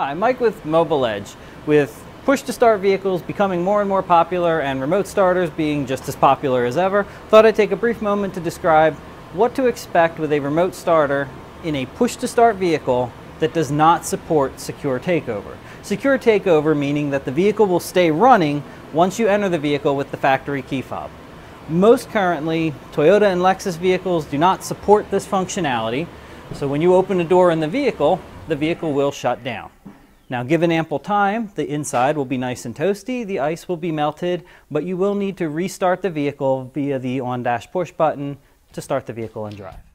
Hi, Mike with Mobile Edge. With push to start vehicles becoming more and more popular and remote starters being just as popular as ever, thought I'd take a brief moment to describe what to expect with a remote starter in a push to start vehicle that does not support secure takeover. Secure takeover meaning that the vehicle will stay running once you enter the vehicle with the factory key fob. Most currently, Toyota and Lexus vehicles do not support this functionality, so when you open a door in the vehicle, the vehicle will shut down. Now given ample time, the inside will be nice and toasty, the ice will be melted, but you will need to restart the vehicle via the on-dash push button to start the vehicle and drive.